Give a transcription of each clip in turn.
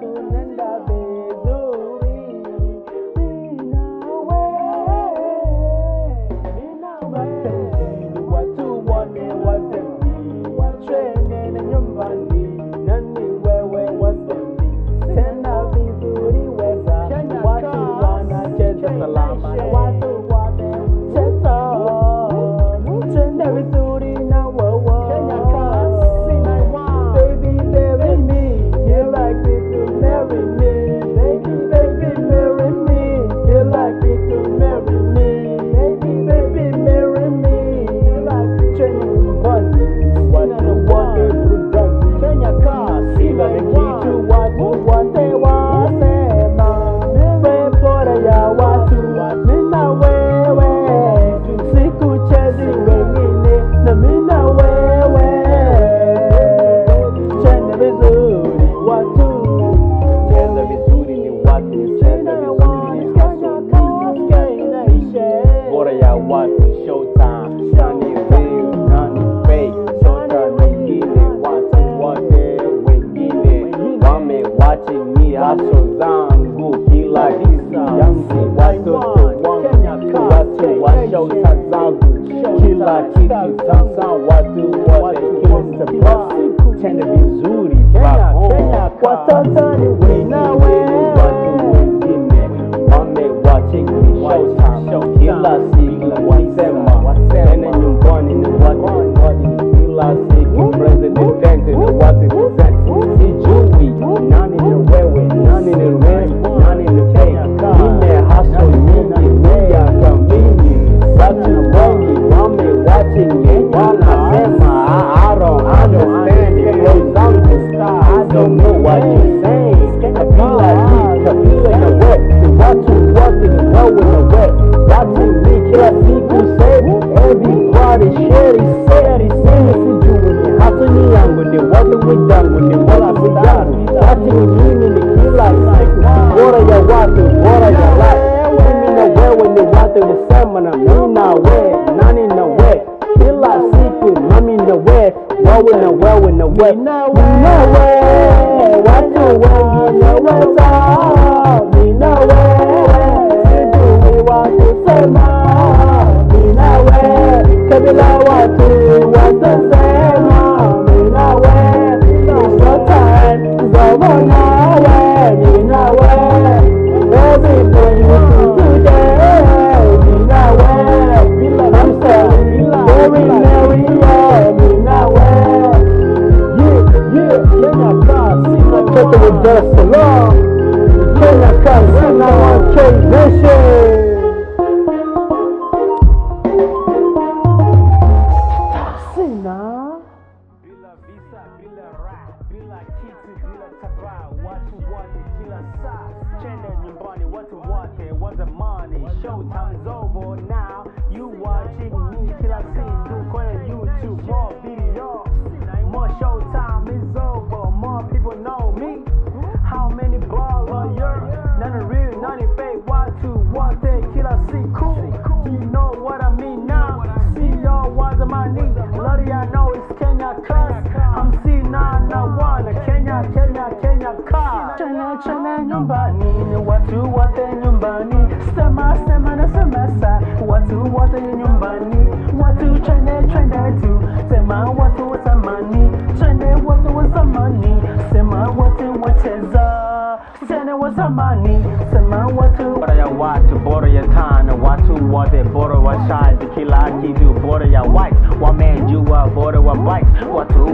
to language. Kila kitu sasa watu wote kila sababu tena vizuri kwao. Kwa Tanzania wenawe Ìnáwó ẹ̀wá dùn wá ìnáwó tá. Ìnáwó ẹ̀ẹ́dùn ìwà tó fẹ́ máa. Ìnáwó kẹ́bíláwà tó. showtime. Chana chana nyumbani, watu wote nyumbani, sema sema na semesa, watu wote nyumbani, watu chane chane tu, sema watu wa zamani, chane watu wa zamani, sema watu wacheza tena wa zamani, sema watu bora ya watu, bora ya tano, watu wote bora wa child, kila kitu bora ya white, wamejua bora wa bike, watu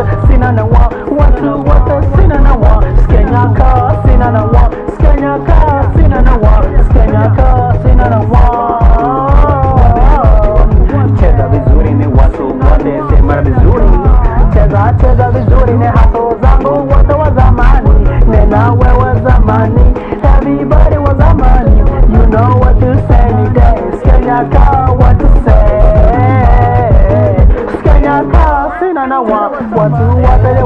wata sina na wa watu wata sina na wa. Skenya ka sina Skanyaka, sina na wa. Watu